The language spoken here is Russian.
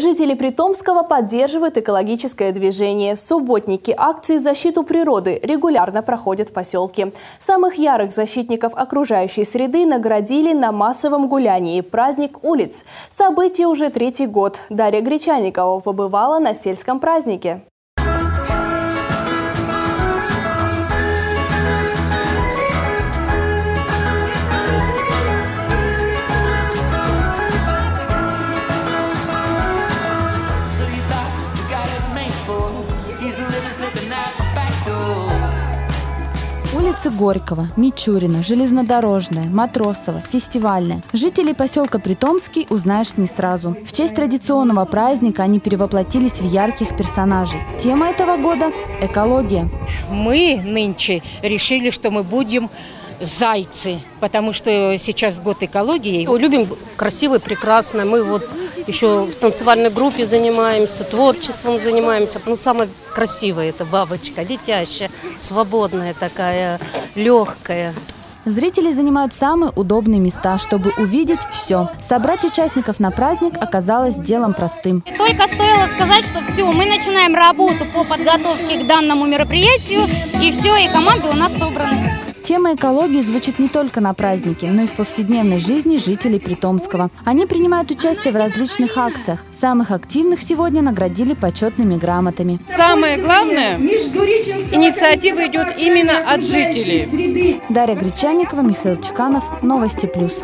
Жители Притомского поддерживают экологическое движение. Субботники акции в защиту природы регулярно проходят в поселке. Самых ярых защитников окружающей среды наградили на массовом гулянии «Праздник улиц». Событие уже третий год. Дарья Гречаникова побывала на сельском празднике. Улицы Горького, Мичурина, Железнодорожная, Матросова, Фестивальная. Жителей поселка Притомский узнаешь не сразу. В честь традиционного праздника они перевоплотились в ярких персонажей. Тема этого года – экология. Мы нынче решили, что мы будем зайцы, потому что сейчас год экологии. Любим красиво и прекрасно. Мы вот еще в танцевальной группе занимаемся, творчеством занимаемся. Но самое красивое это бабочка, летящая, свободная такая, легкая. Зрители занимают самые удобные места, чтобы увидеть все. Собрать участников на праздник оказалось делом простым. Только стоило сказать, что все, мы начинаем работу по подготовке к данному мероприятию, и все, и команды у нас собраны. Тема экологии звучит не только на празднике, но и в повседневной жизни жителей Притомского. Они принимают участие в различных акциях. Самых активных сегодня наградили почетными грамотами. Самое главное, инициатива идет именно от жителей. Дарья Гречаникова, Михаил Чеканов. Новости плюс.